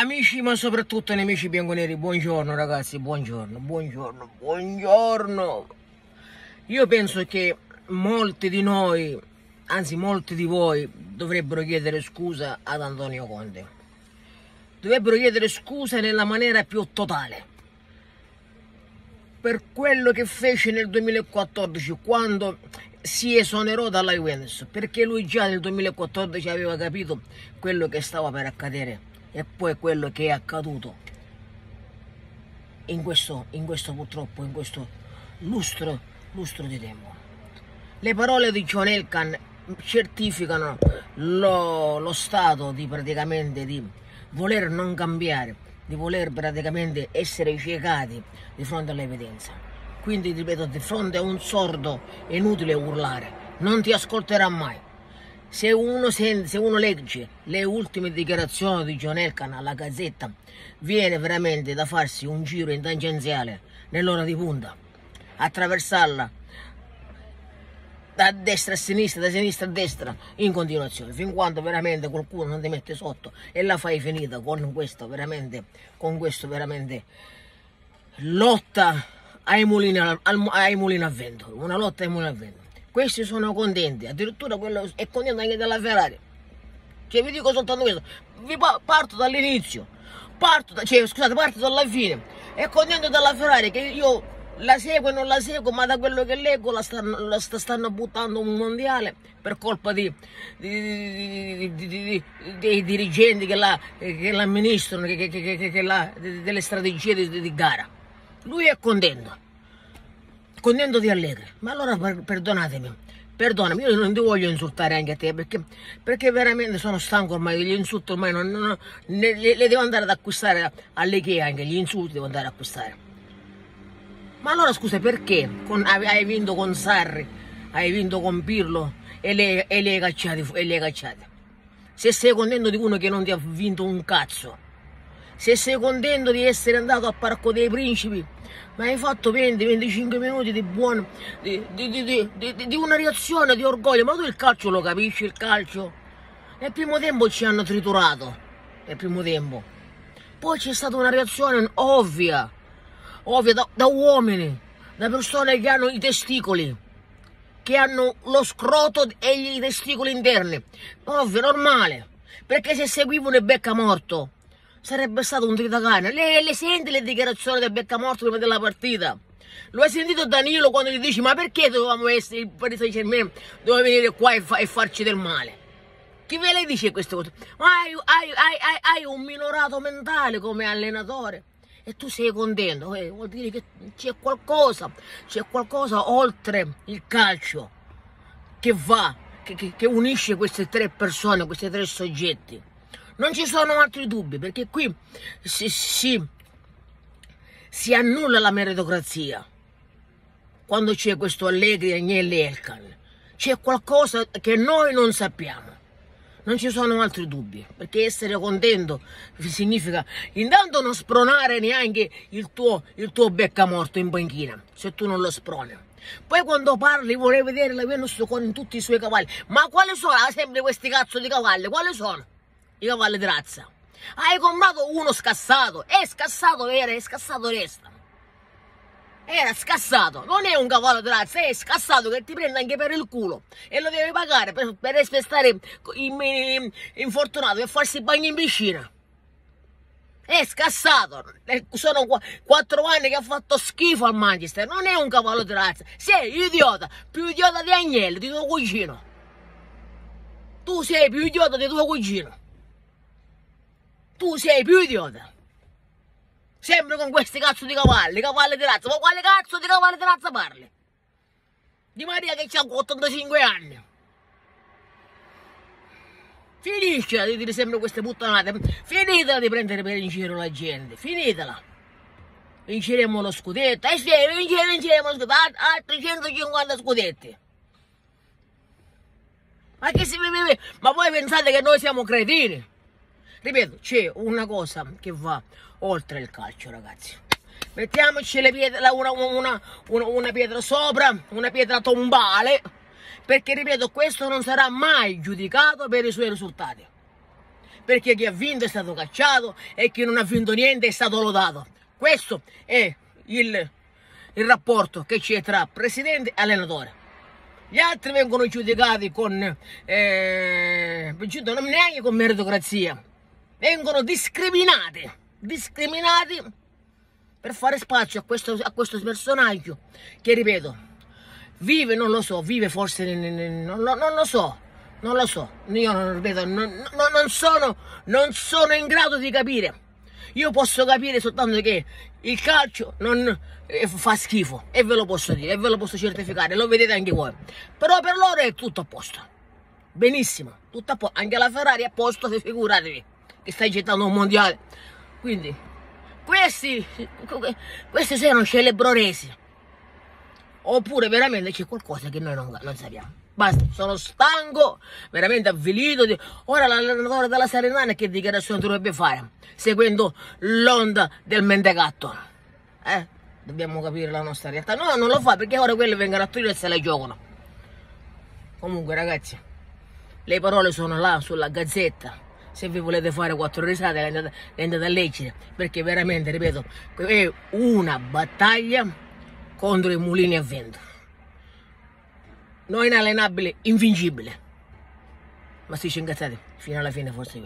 Amici, ma soprattutto nemici bianconeri, buongiorno ragazzi, buongiorno, buongiorno, buongiorno. Io penso che molti di noi, anzi molti di voi, dovrebbero chiedere scusa ad Antonio Conte. Dovrebbero chiedere scusa nella maniera più totale per quello che fece nel 2014 quando si esonerò dalla Juventus perché lui già nel 2014 aveva capito quello che stava per accadere e poi quello che è accaduto in questo, in questo purtroppo, in questo lustro, lustro di tempo. Le parole di John Elkan certificano lo, lo stato di praticamente di voler non cambiare, di voler praticamente essere ciecati di fronte all'evidenza. Quindi, ripeto, di fronte a un sordo è inutile urlare, non ti ascolterà mai. Se uno, sente, se uno legge le ultime dichiarazioni di John Elkan alla Gazzetta, viene veramente da farsi un giro in tangenziale nell'ora di punta, attraversarla da destra a sinistra, da sinistra a destra, in continuazione, fin quando veramente qualcuno non ti mette sotto e la fai finita con questo veramente, con questo veramente lotta ai mulini, ai mulini a vento, una lotta ai mulini a vento. Questi sono contenti, addirittura quello è contento anche della Ferrari. Cioè vi dico soltanto questo, vi parto dall'inizio, parto, da, cioè, scusate, parto dalla fine. È contento della Ferrari che io la seguo e non la seguo, ma da quello che leggo la stanno, la stanno buttando un mondiale per colpa di, di, di, dei dirigenti che la, che l'amministrano, che, che, che la, delle strategie di, gara. Lui è contento contento di Allegri. Ma allora perdonatemi, perdonami, io non ti voglio insultare anche a te perché, perché veramente sono stanco ormai degli insulti, ormai non, non, ne, le, le, devo andare ad acquistare all'Ikea anche gli insulti devo andare ad acquistare. Ma allora scusa, perché con, hai vinto con Sarri, hai vinto con Pirlo e le? E le hai cacciate? Se sei contento di uno che non ti ha vinto un cazzo, se sei contento di essere andato al Parco dei Principi, ma hai fatto 20-25 minuti di buono, di, di, di, di, una reazione di orgoglio, ma tu il calcio lo capisci, il calcio? Nel primo tempo ci hanno triturato, nel primo tempo. Poi c'è stata una reazione ovvia, ovvia da, da uomini, da persone che hanno i testicoli, che hanno lo scroto e i testicoli interni. Ovvio, normale, perché se seguivano il becca morto, sarebbe stato un tritacane. Le, le senti le dichiarazioni del Beccamorto prima della partita? Lo hai sentito Danilo quando gli dici ma perché dovevamo essere il Paris Saint Germain doveva venire qua e, fa, e, farci del male? Chi ve le dice queste cose? Ma hai, hai, hai, hai, un minorato mentale come allenatore e tu sei contento, eh, vuol dire che c'è qualcosa, c'è qualcosa oltre il calcio che va, che, che, che unisce queste tre persone, questi tre soggetti. Non ci sono altri dubbi perché qui si, si, si annulla la meritocrazia quando c'è questo Allegri, Agnelli e Elkan. C'è qualcosa che noi non sappiamo. Non ci sono altri dubbi, perché essere contento significa intanto non spronare neanche il tuo, il tuo beccamorto in banchina, se tu non lo sproni. Poi quando parli vorrei vedere la Venus con tutti i suoi cavalli. Ma quali sono sempre questi cazzo di cavalli? Quali sono? I cavalli di razza. Hai comprato uno scassato, è scassato vero, è scassato resta. Era scassato, non è un cavallo di razza, è scassato che ti prende anche per il culo e lo devi pagare per, per stare infortunato e farsi bagno in piscina. È scassato, sono quattro anni che ha fatto schifo al Manchester, non è un cavallo di razza, sei idiota, più idiota di Agnello, di tuo cugino. Tu sei più idiota di tuo cugino tu sei più idiota. Sempre con questi cazzo di cavalli, cavalli di razza. Ma quale cazzo di cavalli di razza parli? Di Maria che ha 85 anni. Finisce di dire sempre queste puttanate. Finitela di prendere per in giro la gente. Finitela. Vinceremo lo scudetto. Eh sì, vinceremo lo scudetto. Altri 150 scudetti. Ma che si vede? Ma voi pensate che noi siamo cretini? Ripeto c'è una cosa che va oltre il calcio ragazzi mettiamoci pietre, una, una, una, una pietra sopra una pietra tombale perché ripeto questo non sarà mai giudicato per i suoi risultati perché chi ha vinto è stato cacciato e chi non ha vinto niente è stato lodato. Questo è il, il rapporto che c'è tra presidente e allenatore. Gli altri vengono giudicati con, eh, non neanche con meritocrazia, vengono discriminati, discriminati per fare spazio a questo, a questo personaggio che, ripeto, vive, non lo so, vive forse, non, non, non lo so, non lo so, io non, ripeto, non, non, sono, non sono in grado di capire. Io posso capire soltanto che il calcio non eh, fa schifo e ve lo posso dire, e ve lo posso certificare, lo vedete anche voi. Però per loro è tutto a posto. Benissimo, tutto a posto. Anche la Ferrari è a posto, figuratevi, che sta gettando un mondiale. Quindi, questi, questi sono celebroresi. Oppure veramente c'è qualcosa che noi non, non sappiamo. Basta, sono stanco, veramente avvilito. Ora l'allenatore della Serenana che dichiarazione dovrebbe fare? Seguendo l'onda del mentegatto. Eh? Dobbiamo capire la nostra realtà. No, non lo fa perché ora quelli vengono a Torino e se le giocano. Comunque ragazzi, le parole sono là sulla gazzetta. Se vi volete fare quattro risate le andate, le andate a leggere. Perché veramente, ripeto, è una battaglia contro i mulini a vento non inallenabile, invincibile. Ma si incazzate, fino alla fine forse